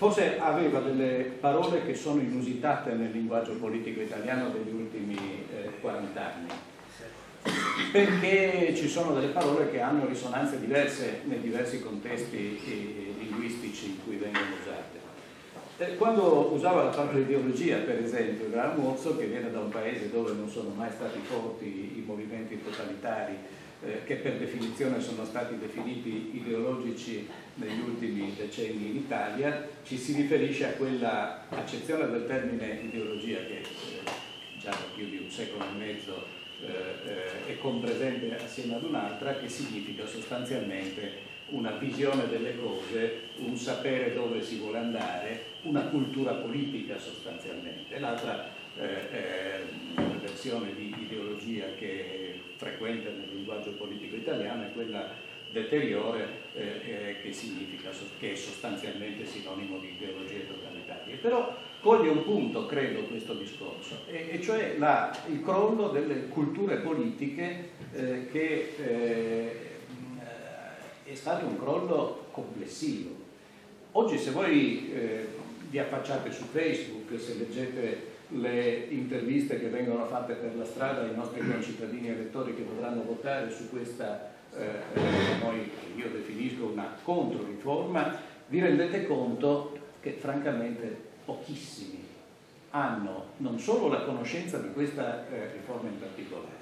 forse aveva delle parole che sono inusitate nel linguaggio politico italiano degli ultimi eh, 40 anni, perché ci sono delle parole che hanno risonanze diverse nei diversi contesti eh, linguistici in cui vengono usate. Eh, quando usava la parola ideologia, per esempio, era Mozzo, che viene da un paese dove non sono mai stati forti i movimenti totalitari, eh, che per definizione sono stati definiti ideologici negli ultimi decenni in Italia, ci si riferisce a quella accezione del termine ideologia che eh, già da più di un secolo e mezzo eh, eh è compresente assieme ad un'altra, che significa sostanzialmente una visione delle cose, un sapere dove si vuole andare, una cultura politica sostanzialmente. L'altra eh, una versione di ideologia che frequente nel linguaggio politico italiano è quella deteriore eh, eh, che significa che è sostanzialmente sinonimo di ideologie totalitarie. Però coglie un punto, credo, questo discorso, e, e cioè la, il crollo delle culture politiche eh, che eh, è stato un crollo complessivo. Oggi se voi eh, vi affacciate su Facebook, se leggete le interviste che vengono fatte per la strada ai nostri concittadini elettori che dovranno votare su questa, eh, noi, io definisco una controriforma, vi rendete conto che francamente pochissimi hanno non solo la conoscenza di questa eh, riforma in particolare,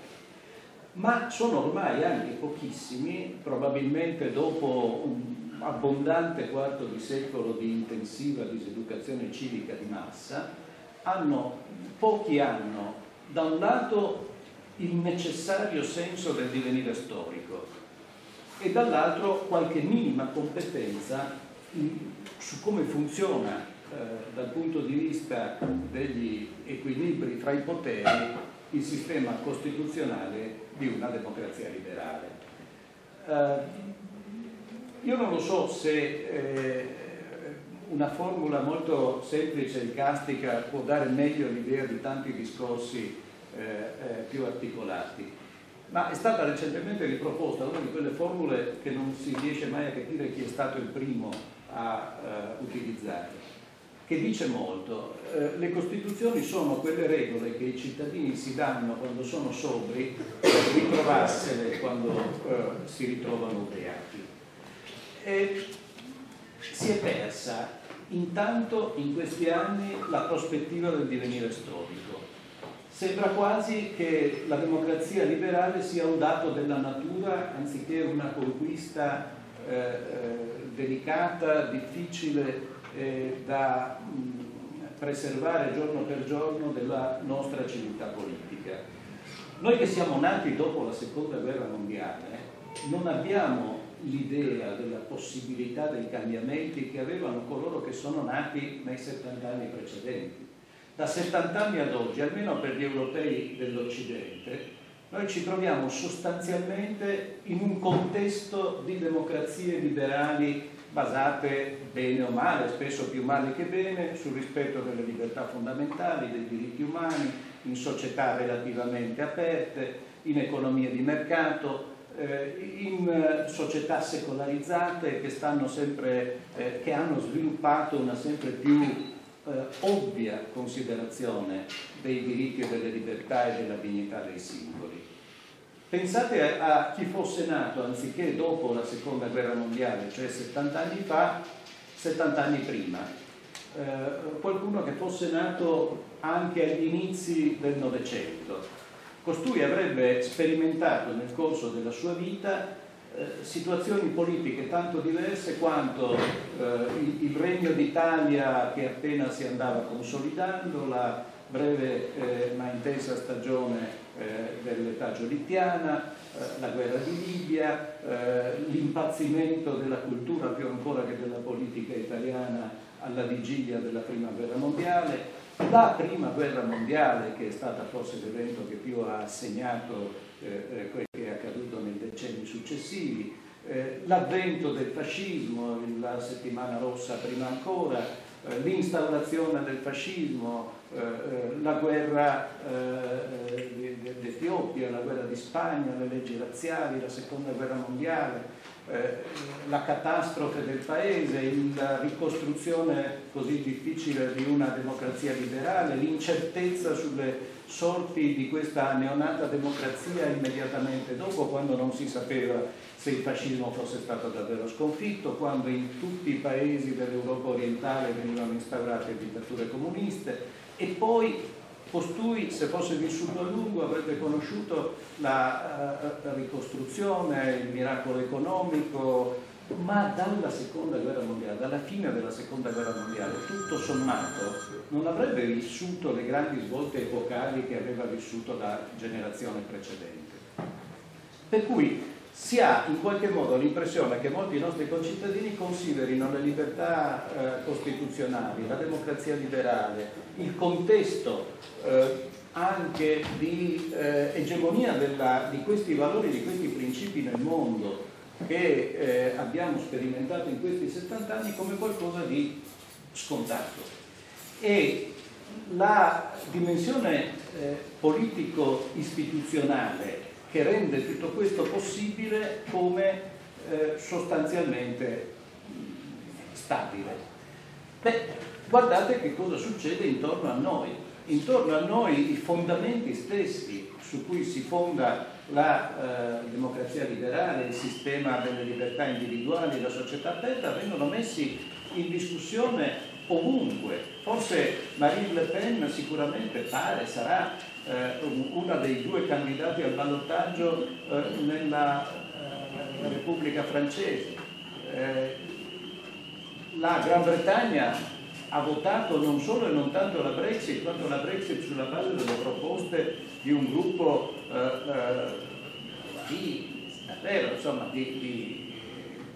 ma sono ormai anche pochissimi, probabilmente dopo un abbondante quarto di secolo di intensiva diseducazione civica di massa, hanno, pochi hanno da un lato il necessario senso del divenire storico e dall'altro qualche minima competenza su come funziona eh, dal punto di vista degli equilibri fra i poteri il sistema costituzionale di una democrazia liberale. Eh, io non lo so se eh, una formula molto semplice e castica può dare meglio l'idea di tanti discorsi eh, eh, più articolati, ma è stata recentemente riproposta una di quelle formule che non si riesce mai a capire chi è stato il primo a uh, utilizzare, che dice molto. Eh, le Costituzioni sono quelle regole che i cittadini si danno quando sono sobri per ritrovarsene quando uh, si ritrovano ubriachi. Si è persa intanto in questi anni la prospettiva del divenire storico. Sembra quasi che la democrazia liberale sia un dato della natura anziché una conquista eh, eh, delicata, difficile eh, da mh, preservare giorno per giorno della nostra civiltà politica. Noi che siamo nati dopo la seconda guerra mondiale non abbiamo l'idea della possibilità dei cambiamenti che avevano coloro che sono nati nei 70 anni precedenti. Da 70 anni ad oggi, almeno per gli europei dell'Occidente, noi ci troviamo sostanzialmente in un contesto di democrazie liberali basate bene o male, spesso più male che bene, sul rispetto delle libertà fondamentali, dei diritti umani, in società relativamente aperte, in economie di mercato, in eh, società secolarizzate che, sempre, eh, che, hanno sviluppato una sempre più eh, ovvia considerazione dei diritti e delle libertà e della dignità dei singoli. Pensate a, a chi fosse nato anziché dopo la seconda guerra mondiale, cioè 70 anni fa, 70 anni prima, eh, qualcuno che fosse nato anche agli inizi del Novecento Costui avrebbe sperimentato nel corso della sua vita eh, situazioni politiche tanto diverse quanto eh, il, il, Regno d'Italia che appena si andava consolidando, la breve eh, ma intesa stagione eh, dell'età giolittiana, eh, la guerra di Libia, eh, l'impazzimento della cultura più ancora che della politica italiana alla vigilia della prima guerra mondiale, la prima guerra mondiale, che è stata forse l'evento che più ha segnato eh, eh, quello che è accaduto nei decenni successivi, eh, l'avvento del fascismo, la settimana rossa prima ancora, eh, l'instaurazione del fascismo, eh, eh, la guerra d'Etiopia, la guerra di Spagna, le leggi razziali, la seconda guerra mondiale, la catastrofe del paese, la ricostruzione così difficile di una democrazia liberale, l'incertezza sulle sorti di questa neonata democrazia immediatamente dopo, quando non si sapeva se il fascismo fosse stato davvero sconfitto, quando in tutti i paesi dell'Europa orientale venivano instaurate dittature comuniste e poi costui, se fosse vissuto a lungo, avrebbe conosciuto la, uh, ricostruzione, il miracolo economico, ma dalla seconda guerra mondiale, dalla fine della seconda guerra mondiale, tutto sommato non avrebbe vissuto le grandi svolte epocali che aveva vissuto la generazione precedente. Per cui si ha in qualche modo l'impressione che molti nostri concittadini considerino le libertà eh, costituzionali, la democrazia liberale, il contesto eh, anche di eh, egemonia della, di questi valori, di questi principi nel mondo, che eh, abbiamo sperimentato in questi 70 anni come qualcosa di scontato. E la dimensione eh, politico-istituzionale che rende tutto questo possibile come eh, sostanzialmente stabile. Beh, guardate che cosa succede intorno a noi. Intorno a noi i fondamenti stessi su cui si fonda la eh, democrazia liberale, il sistema delle libertà individuali, la società aperta vengono messi in discussione ovunque. Forse Marine Le Pen sicuramente pare, sarà eh, una dei due candidati al ballottaggio eh, nella eh, Repubblica francese. Eh, la Gran Bretagna ha votato non solo e non tanto la Brexit, quanto la Brexit sulla base delle proposte di un gruppo eh, eh, di, davvero, insomma, di, di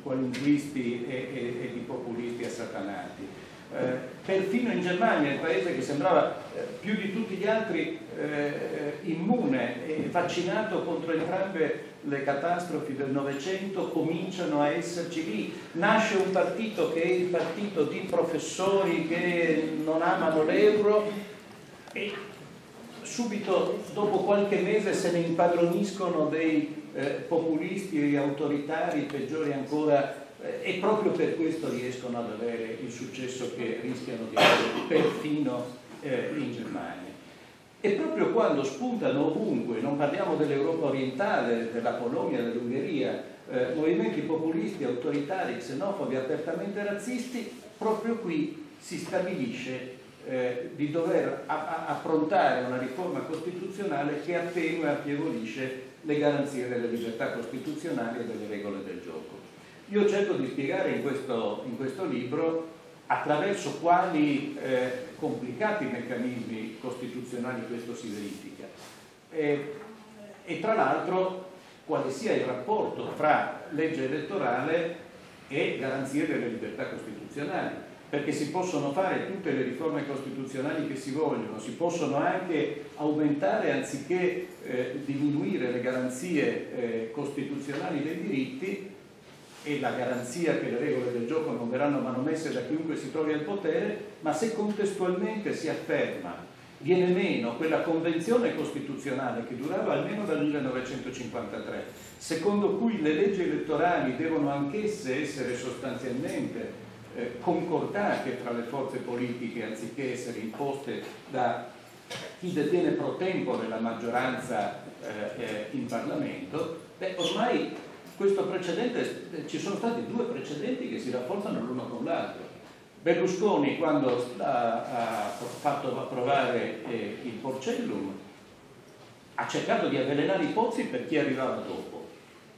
qualunquisti e, e, e, di populisti assatanati. Eh, perfino in Germania, il paese che sembrava eh, più di tutti gli altri eh, immune e vaccinato contro entrambe le catastrofi del Novecento, cominciano a esserci lì. Nasce un partito che è il partito di professori che non amano l'euro e subito dopo qualche mese se ne impadroniscono dei eh, populisti autoritari, peggiori ancora, eh, e proprio per questo riescono ad avere il successo che rischiano di avere perfino eh, in Germania. E proprio quando spuntano ovunque, non parliamo dell'Europa orientale, della Polonia, dell'Ungheria, eh, movimenti populisti, autoritari, xenofobi, apertamente razzisti, proprio qui si stabilisce eh, di dover affrontare una riforma costituzionale che attenua e affievolisce le garanzie delle libertà costituzionali e delle regole del gioco. Io cerco di spiegare in questo, in questo libro attraverso quali eh, complicati meccanismi costituzionali questo si verifica. E, e tra l'altro quale sia il rapporto fra legge elettorale e garanzie delle libertà costituzionali perché si possono fare tutte le riforme costituzionali che si vogliono, si possono anche aumentare anziché eh, diminuire le garanzie eh, costituzionali dei diritti e la garanzia che le regole del gioco non verranno manomesse da chiunque si trovi al potere, ma se contestualmente si afferma, viene meno quella convenzione costituzionale che durava almeno dal 1953, secondo cui le leggi elettorali devono anch'esse essere sostanzialmente eh, concordate tra le forze politiche anziché essere imposte da chi detiene pro tempore la maggioranza eh, eh, in Parlamento, beh, ormai questo precedente, eh, ci sono stati due precedenti che si rafforzano l'uno con l'altro. Berlusconi quando ha, fatto approvare eh, il Porcellum ha cercato di avvelenare i pozzi per chi arrivava dopo,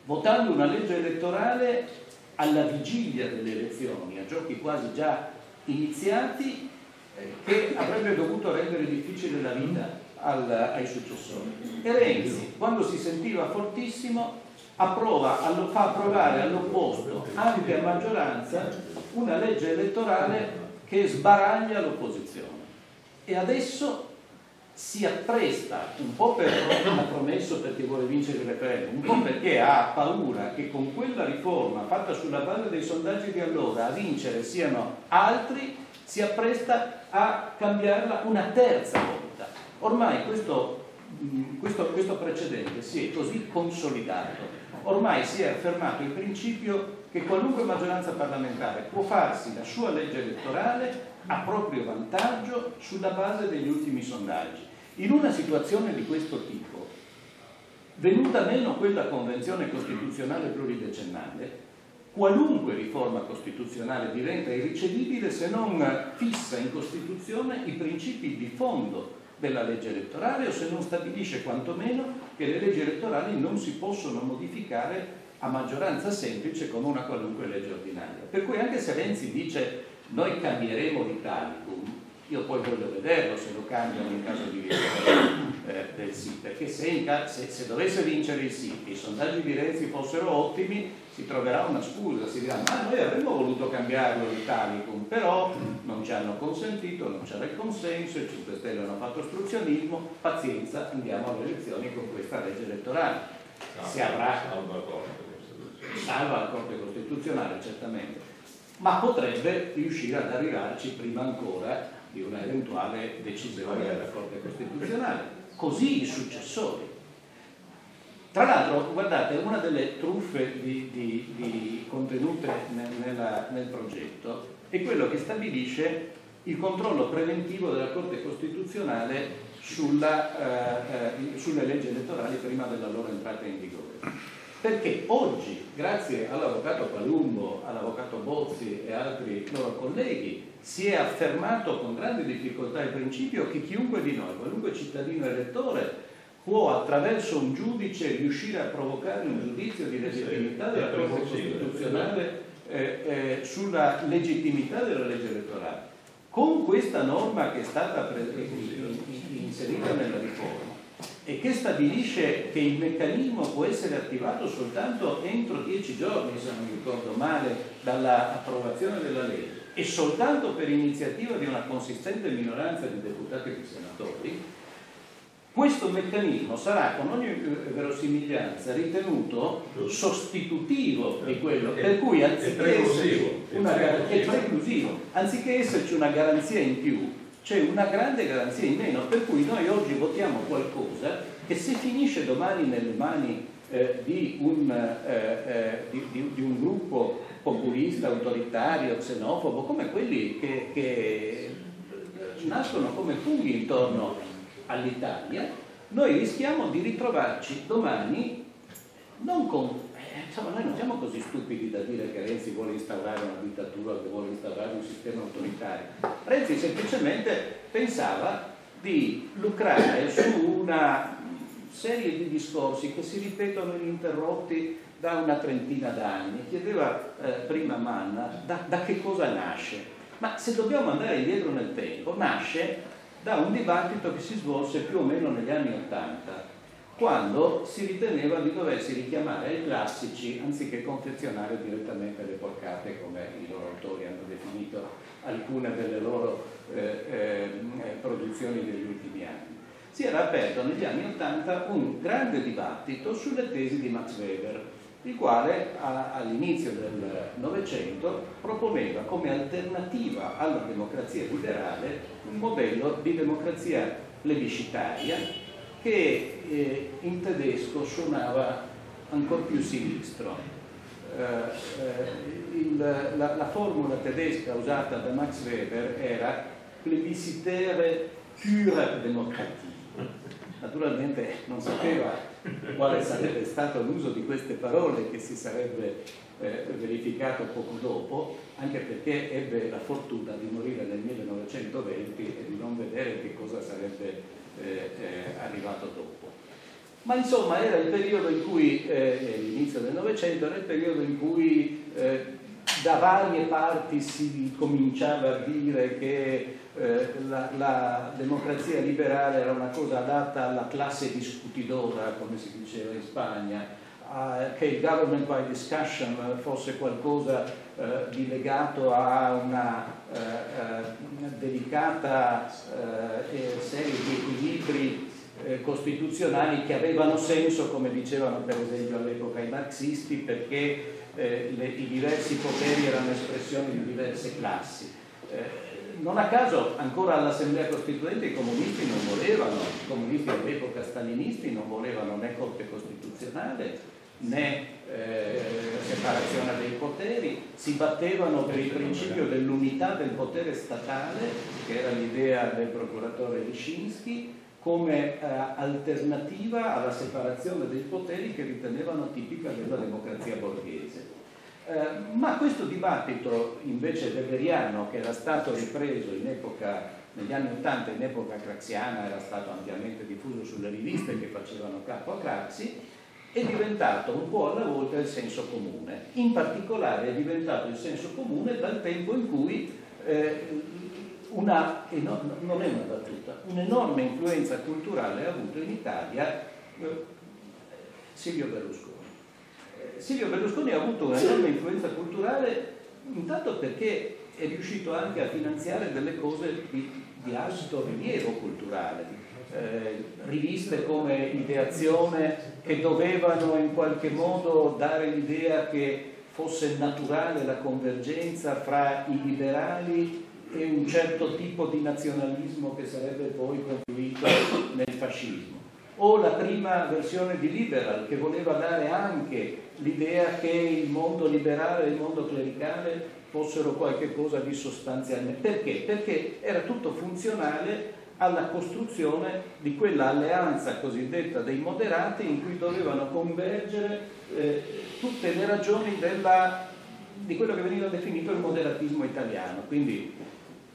votando una legge elettorale alla vigilia delle elezioni, a giochi quasi già iniziati, eh, che avrebbe dovuto rendere difficile la vita ai successori. E Renzi, quando si sentiva fortissimo, approva, fa approvare all'opposto, anche a maggioranza, una legge elettorale che sbaraglia l'opposizione. E adesso si appresta un po' per ha promesso perché vuole vincere il referendum, un po' perché ha paura che con quella riforma fatta sulla base dei sondaggi di allora a vincere siano altri, si appresta a cambiarla una terza volta. Ormai questo, questo, questo precedente si è così consolidato, ormai si è affermato il principio che qualunque maggioranza parlamentare può farsi la sua legge elettorale a proprio vantaggio sulla base degli ultimi sondaggi. In una situazione di questo tipo, venuta meno quella convenzione costituzionale pluridecennale, qualunque riforma costituzionale diventa irricevibile se non fissa in Costituzione i principi di fondo della legge elettorale o se non stabilisce quantomeno che le leggi elettorali non si possono modificare a maggioranza semplice con una qualunque legge ordinaria. Per cui anche se Renzi dice noi cambieremo l'Italicum, io poi voglio vederlo se lo cambiano in caso di vittoria eh, del sì, perché se, se, se, dovesse vincere il sì e i sondaggi di Renzi fossero ottimi, si troverà una scusa, si dirà ma noi avremmo voluto cambiarlo l'Italicum, però non ci hanno consentito, non c'era il consenso, i 5 Stelle hanno fatto ostruzionismo, pazienza, andiamo alle elezioni con questa legge elettorale. Si avrà salva la Corte Costituzionale certamente, ma potrebbe riuscire ad arrivarci prima ancora di una eventuale decisione della Corte Costituzionale. Così i successori. Tra l'altro, guardate, una delle truffe di, di, di contenute nel, nella, nel progetto è quello che stabilisce il controllo preventivo della Corte Costituzionale sulla, eh, eh, sulle leggi elettorali prima della loro entrata in vigore perché oggi, grazie all'avvocato Palumbo, all'avvocato Bozzi e altri loro colleghi, si è affermato con grande difficoltà il principio che chiunque di noi, qualunque cittadino elettore, può attraverso un giudice riuscire a provocare un giudizio di legittimità della Corte Costituzionale eh, eh, sulla legittimità della legge elettorale. Con questa norma che è stata inserita nella riforma, e che stabilisce che il meccanismo può essere attivato soltanto entro dieci giorni, se non mi ricordo male, dall'approvazione della legge. E soltanto per iniziativa di una consistente minoranza di deputati e di senatori, questo meccanismo sarà con ogni eh, verosimiglianza ritenuto sostitutivo di quello, per cui anziché esserci una, anziché esserci una garanzia in più, c'è una grande garanzia in meno, per cui noi oggi votiamo qualcosa che se finisce domani nelle mani eh, di, un, eh, eh, di, di, di, un, gruppo populista, autoritario, xenofobo, come quelli che, che nascono come funghi intorno all'Italia, noi rischiamo di ritrovarci domani non con insomma noi non siamo così stupidi da dire che Renzi vuole instaurare una dittatura, che vuole instaurare un sistema autoritario. Renzi semplicemente pensava di lucrare su una serie di discorsi che si ripetono ininterrotti da una trentina d'anni. Chiedeva eh, prima Manna da, da che cosa nasce. Ma se dobbiamo andare indietro nel tempo, nasce da un dibattito che si svolse più o meno negli anni Ottanta quando si riteneva di doversi richiamare ai classici anziché confezionare direttamente le porcate come i loro autori hanno definito alcune delle loro eh, eh, produzioni degli ultimi anni. Si era aperto negli anni Ottanta un grande dibattito sulle tesi di Max Weber, il quale all'inizio del Novecento proponeva come alternativa alla democrazia liberale un modello di democrazia plebiscitaria che eh, in tedesco suonava ancora più sinistro. Eh, eh, il, la, la, formula tedesca usata da Max Weber era plebiscitaire pure democratie. Naturalmente non sapeva quale sarebbe stato l'uso di queste parole che si sarebbe eh, verificato poco dopo, anche perché ebbe la fortuna di morire nel 1920 e di non vedere che cosa sarebbe eh, eh, arrivato dopo. Ma insomma era il periodo in cui, eh, l'inizio del Novecento, era il periodo in cui eh, da varie parti si cominciava a dire che eh, la, la, democrazia liberale era una cosa adatta alla classe discutidora, come si diceva in Spagna, uh, che il government by discussion fosse qualcosa uh, di legato a una delicata serie di equilibri costituzionali che avevano senso, come dicevano per esempio all'epoca i marxisti, perché le, i diversi poteri erano espressioni di diverse classi. Non a caso ancora all'Assemblea Costituente i comunisti non volevano, i comunisti all'epoca stalinisti non volevano né Corte Costituzionale né eh, separazione dei poteri, si battevano per il principio dell'unità del potere statale, che era l'idea del procuratore Lishinsky, come eh, alternativa alla separazione dei poteri che ritenevano tipica della democrazia borghese. Eh, ma questo dibattito invece weberiano che era stato ripreso epoca, negli anni Ottanta in epoca craxiana era stato ampiamente diffuso sulle riviste che facevano capo a Craxi è diventato un po' alla volta il senso comune in particolare è diventato il senso comune dal tempo in cui eh, una, no, non è una battuta, un'enorme influenza culturale ha avuto in Italia eh, Silvio Berlusconi. Eh, Silvio Berlusconi ha avuto un'enorme influenza culturale intanto perché è riuscito anche a finanziare delle cose di, di alto rilievo culturale, eh, riviste come Ideazione che dovevano in qualche modo dare l'idea che fosse naturale la convergenza fra i liberali e un certo tipo di nazionalismo che sarebbe poi confluito nel fascismo. O la prima versione di Liberal che voleva dare anche l'idea che il mondo liberale e il mondo clericale fossero qualcosa di sostanzialmente. Perché? Perché era tutto funzionale alla costruzione di quella alleanza cosiddetta dei moderati in cui dovevano convergere eh, tutte le ragioni della, di quello che veniva definito il moderatismo italiano. Quindi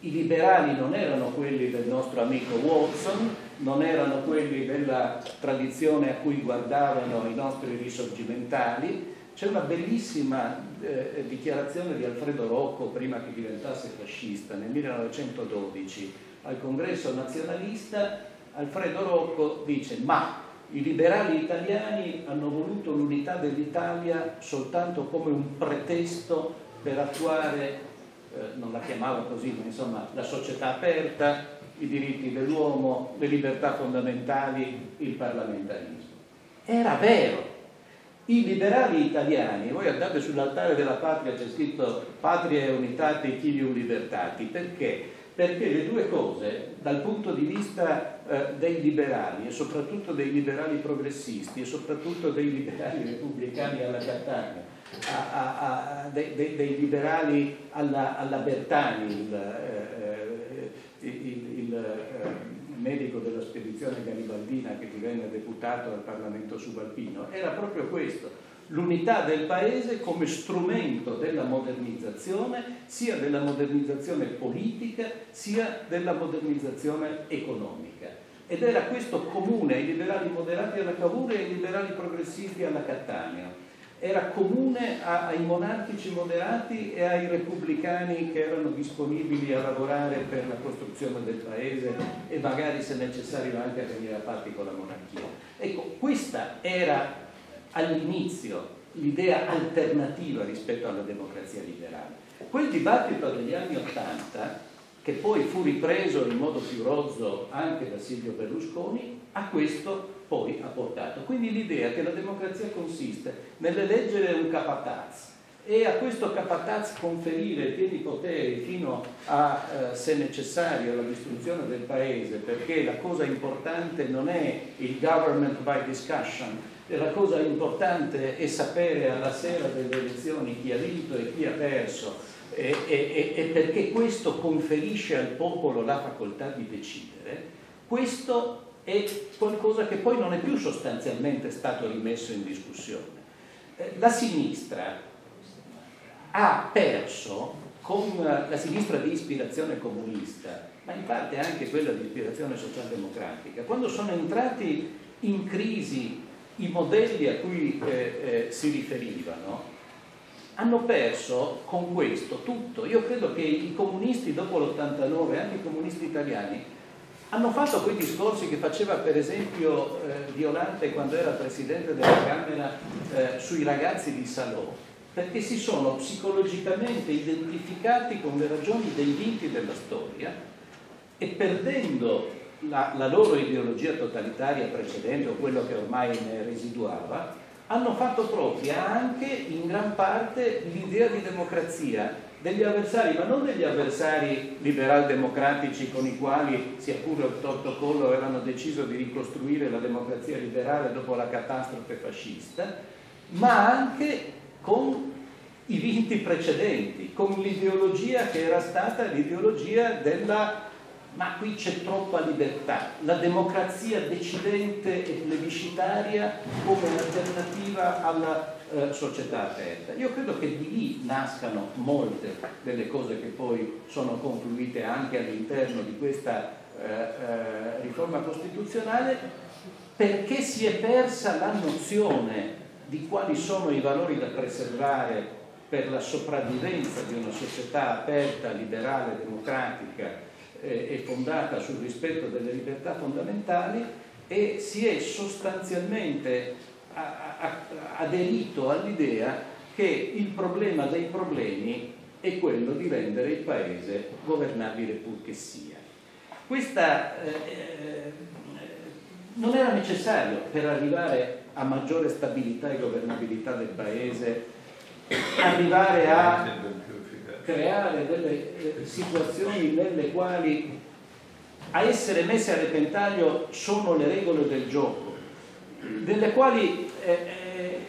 i liberali non erano quelli del nostro amico Watson, non erano quelli della tradizione a cui guardavano i nostri risorgimentali. C'è una bellissima eh, dichiarazione di Alfredo Rocco prima che diventasse fascista nel 1912 al congresso nazionalista. Alfredo Rocco dice ma i liberali italiani hanno voluto l'unità dell'Italia soltanto come un pretesto per attuare eh, non la chiamava così, ma insomma la società aperta, i diritti dell'uomo, le libertà fondamentali, il parlamentarismo. Era vero. I liberali italiani, voi andate sull'altare della patria, c'è scritto patria e unitate chilium libertati, perché? Perché le due cose, dal punto di vista eh, dei liberali e soprattutto dei liberali progressisti e soprattutto dei liberali repubblicani alla Catania, a, a, a, dei, dei, liberali alla, alla Bertani, il, eh, il, il eh, medico della spedizione garibaldina che divenne deputato al Parlamento subalpino, era proprio questo, l'unità del paese come strumento della modernizzazione, sia della modernizzazione politica, sia della modernizzazione economica. Ed era questo comune ai liberali moderati alla Cavour e ai liberali progressisti alla Cattaneo era comune ai monarchici moderati e ai repubblicani che erano disponibili a lavorare per la costruzione del paese e magari se necessario anche a venire a patti con la monarchia. Ecco, questa era all'inizio l'idea alternativa rispetto alla democrazia liberale. Quel dibattito degli anni Ottanta, che poi fu ripreso in modo più rozzo anche da Silvio Berlusconi, a questo poi ha portato. Quindi l'idea che la democrazia consiste nell'eleggere un capataz e a questo capataz conferire pieni poteri fino a, eh, se necessario, alla distruzione del paese, perché la cosa importante non è il government by discussion, la cosa importante è sapere alla sera delle elezioni chi ha vinto e chi ha perso, e, e, e perché questo conferisce al popolo la facoltà di decidere, questo è qualcosa che poi non è più sostanzialmente stato rimesso in discussione. Eh, la sinistra ha perso con la sinistra di ispirazione comunista, ma in parte anche quella di ispirazione socialdemocratica, quando sono entrati in crisi i modelli a cui eh, eh, si riferivano, hanno perso con questo tutto. Io credo che i comunisti dopo l'89, anche i comunisti italiani, hanno fatto quei discorsi che faceva per esempio eh, Violante quando era Presidente della Camera eh, sui ragazzi di Salò, perché si sono psicologicamente identificati con le ragioni dei vinti della storia e perdendo la, la loro ideologia totalitaria precedente o quello che ormai ne residuava, hanno fatto propria anche in gran parte l'idea di democrazia degli avversari, ma non degli avversari liberal-democratici con i quali, sia pure il protocollo, avevano deciso di ricostruire la democrazia liberale dopo la catastrofe fascista, ma anche con i vinti precedenti, con l'ideologia che era stata l'ideologia della ma qui c'è troppa libertà, la democrazia decidente e plebiscitaria come alternativa alla eh, società aperta. Io credo che di lì nascano molte delle cose che poi sono confluite anche all'interno di questa eh, eh, riforma costituzionale perché si è persa la nozione di quali sono i valori da preservare per la sopravvivenza di una società aperta, liberale, democratica eh, e fondata sul rispetto delle libertà fondamentali e si è sostanzialmente aderito all'idea che il problema dei problemi è quello di rendere il paese governabile pur che sia. Questa eh, eh, non era necessario per arrivare a maggiore stabilità e governabilità del paese arrivare a creare delle eh, situazioni nelle quali a essere messe a repentaglio sono le regole del gioco, delle quali eh, eh,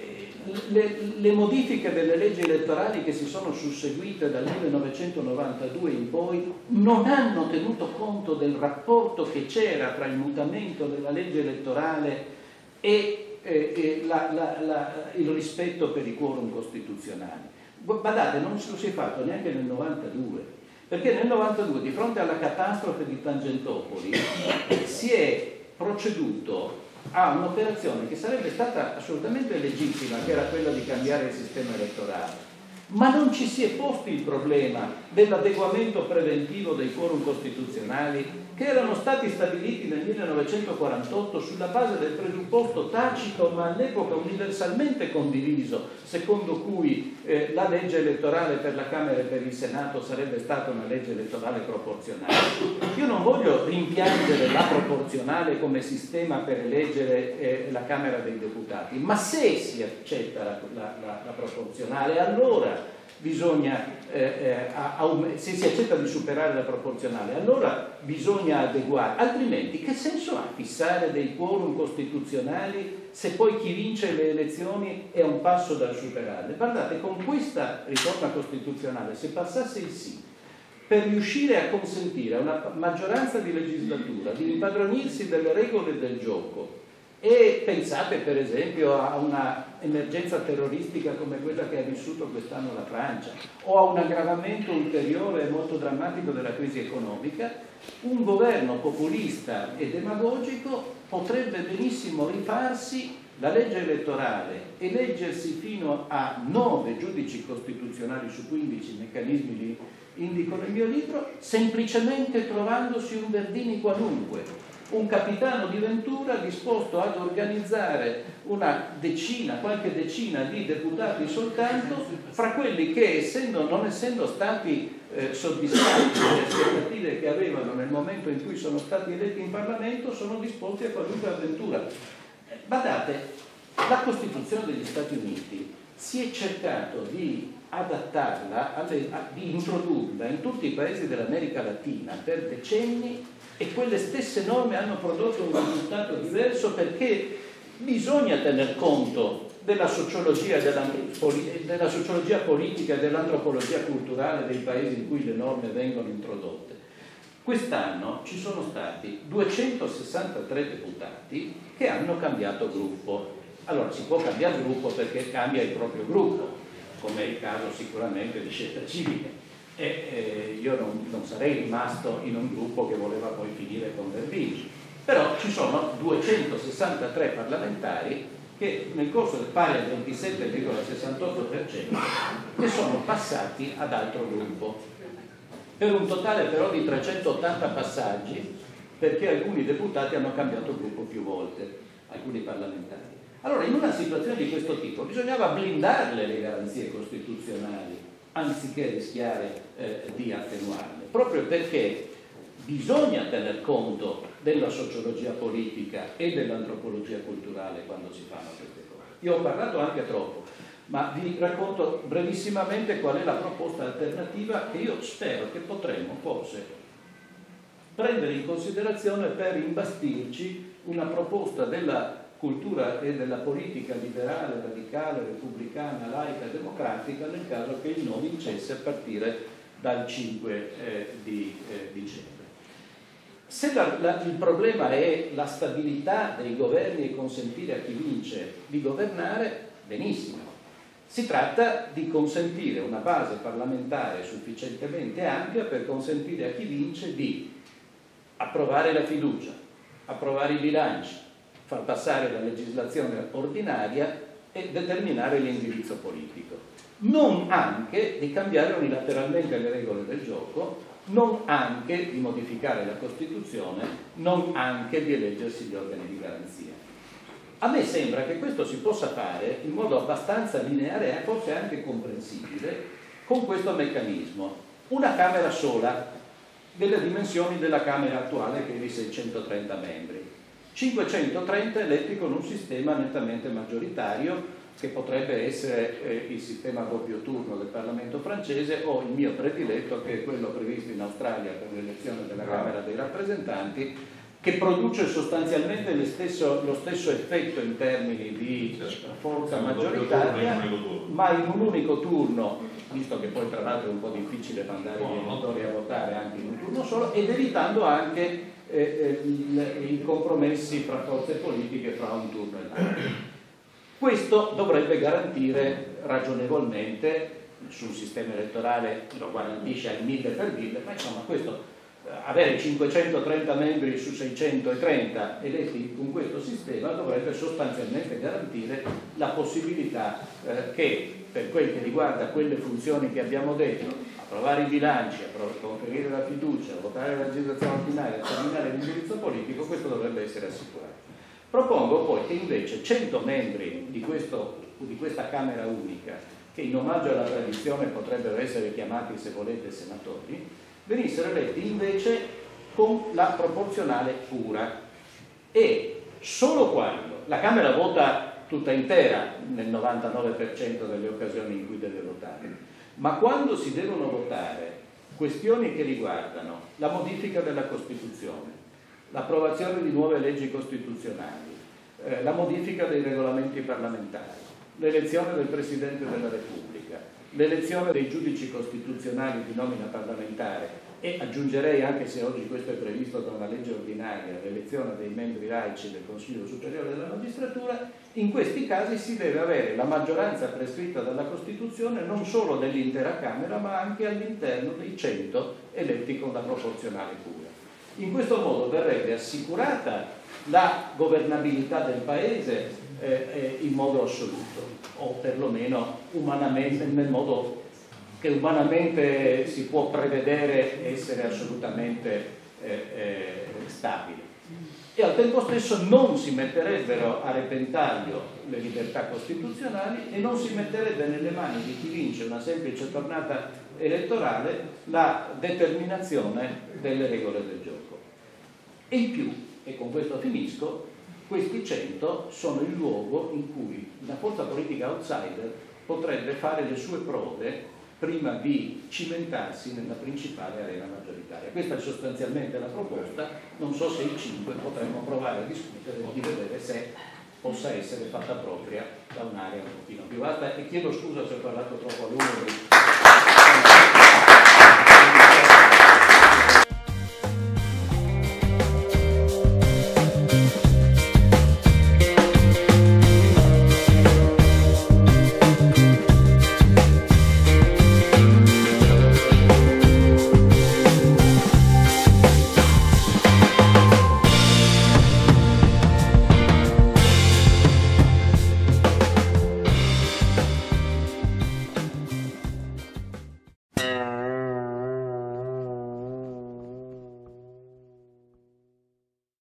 le, le, modifiche delle leggi elettorali che si sono susseguite dal 1992 in poi non hanno tenuto conto del rapporto che c'era tra il mutamento della legge elettorale e, eh, e la, la, la, il rispetto per i quorum costituzionali. Guardate, non lo si è fatto neanche nel 92, perché nel 92 di fronte alla catastrofe di Tangentopoli si è proceduto a un'operazione che sarebbe stata assolutamente legittima, che era quella di cambiare il sistema elettorale. Ma non ci si è posti il problema dell'adeguamento preventivo dei forum costituzionali che erano stati stabiliti nel 1948 sulla base del presupposto tacito ma all'epoca universalmente condiviso, secondo cui eh, la legge elettorale per la Camera e per il Senato sarebbe stata una legge elettorale proporzionale. Io non voglio rimpiangere la proporzionale come sistema per eleggere eh, la Camera dei Deputati, ma se si accetta la, la, la, la proporzionale, allora bisogna, eh, eh, se si accetta di superare la proporzionale, allora bisogna adeguare, altrimenti che senso ha fissare dei quorum costituzionali se poi chi vince le elezioni è un passo dal superarle? Guardate, con questa riforma costituzionale, se passasse il sì, per riuscire a consentire a una maggioranza di legislatura di impadronirsi delle regole del gioco, e pensate per esempio a una emergenza terroristica come quella che ha vissuto quest'anno la Francia o a un aggravamento ulteriore e molto drammatico della crisi economica, un governo populista e demagogico potrebbe benissimo rifarsi la legge elettorale, eleggersi fino a nove giudici costituzionali su 15 meccanismi li indico nel mio libro, semplicemente trovandosi un Verdini qualunque, un capitano di Ventura disposto ad organizzare una decina, qualche decina di deputati soltanto, fra quelli che essendo, non essendo stati eh, soddisfatti delle aspettative che avevano nel momento in cui sono stati eletti in Parlamento, sono disposti a qualunque avventura. Badate, la Costituzione degli Stati Uniti si è cercato di adattarla, alle, di introdurla in tutti i paesi dell'America Latina per decenni e quelle stesse norme hanno prodotto un risultato diverso perché bisogna tener conto della sociologia, della, sociologia politica e dell'antropologia culturale dei paesi in cui le norme vengono introdotte. Quest'anno ci sono stati 263 deputati che hanno cambiato gruppo. Allora si può cambiare gruppo perché cambia il proprio gruppo, come è il caso sicuramente di scelta civile e eh, io non, non, sarei rimasto in un gruppo che voleva poi finire con Verdini. Però ci sono 263 parlamentari che nel corso del pari al 27,68% che sono passati ad altro gruppo, per un totale però di 380 passaggi, perché alcuni deputati hanno cambiato gruppo più volte, alcuni parlamentari. Allora, in una situazione di questo tipo bisognava blindarle le garanzie costituzionali anziché rischiare eh, di attenuarle, proprio perché bisogna tener conto della sociologia politica e dell'antropologia culturale quando si fanno queste cose. Io ho parlato anche troppo, ma vi racconto brevissimamente qual è la proposta alternativa che io spero che potremmo forse prendere in considerazione per imbastirci una proposta della cultura e della politica liberale, radicale, repubblicana, laica democratica nel caso che il no vincesse a partire dal 5 eh, di eh, dicembre. Se la, la, il problema è la stabilità dei governi e consentire a chi vince di governare, benissimo. Si tratta di consentire una base parlamentare sufficientemente ampia per consentire a chi vince di approvare la fiducia, approvare i bilanci, far passare la legislazione ordinaria e determinare l'indirizzo politico. Non anche di cambiare unilateralmente le regole del gioco, non anche di modificare la Costituzione, non anche di eleggersi gli organi di garanzia. A me sembra che questo si possa fare in modo abbastanza lineare e forse anche comprensibile con questo meccanismo. Una Camera sola, delle dimensioni della Camera attuale che è di 630 membri. 530 eletti con un sistema nettamente maggioritario che potrebbe essere eh, il sistema a doppio turno del Parlamento francese o il mio prediletto che è quello previsto in Australia per l'elezione della Camera dei rappresentanti che produce sostanzialmente lo stesso, lo stesso effetto in termini di forza maggioritaria, ma in un unico turno, visto che poi tra l'altro è un po' difficile mandare gli elettori a votare anche in un turno solo, ed evitando anche eh, i compromessi fra forze politiche fra un turno e l'altro. Questo dovrebbe garantire ragionevolmente, sul sistema elettorale lo garantisce al mille per mille, ma insomma questo avere 530 membri su 630 eletti con questo sistema dovrebbe sostanzialmente garantire la possibilità eh, che per quel che riguarda quelle funzioni che abbiamo detto, approvare i bilanci, conferire la fiducia, votare la legislazione ordinaria, terminare l'indirizzo politico, questo dovrebbe essere assicurato. Propongo poi che invece 100 membri di, questo, di questa Camera unica, che in omaggio alla tradizione potrebbero essere chiamati, se volete, senatori, venissero eletti invece con la proporzionale pura e solo quando la Camera vota tutta intera nel 99% delle occasioni in cui deve votare, ma quando si devono votare questioni che riguardano la modifica della Costituzione, l'approvazione di nuove leggi costituzionali, eh, la modifica dei regolamenti parlamentari, l'elezione del Presidente della Repubblica, l'elezione dei giudici costituzionali di nomina parlamentare e aggiungerei, anche se oggi questo è previsto da una legge ordinaria, l'elezione dei membri laici del Consiglio Superiore della Magistratura, in questi casi si deve avere la maggioranza prescritta dalla Costituzione non solo dell'intera Camera ma anche all'interno dei 100 eletti con la proporzionale pura. In questo modo verrebbe assicurata la governabilità del Paese eh, eh, in modo assoluto o perlomeno umanamente, nel modo che umanamente si può prevedere essere assolutamente eh, eh, stabile. E al tempo stesso non si metterebbero a repentaglio le libertà costituzionali e non si metterebbe nelle mani di chi vince una semplice tornata elettorale la determinazione delle regole del gioco. E in più, e con questo finisco, questi 100 sono il luogo in cui la forza politica outsider potrebbe fare le sue prove prima di cimentarsi nella principale arena maggioritaria. Questa è sostanzialmente la proposta, non so se i 5 potremmo provare a discutere di vedere se possa essere fatta propria da un'area un pochino più alta e chiedo scusa se ho parlato troppo a lungo.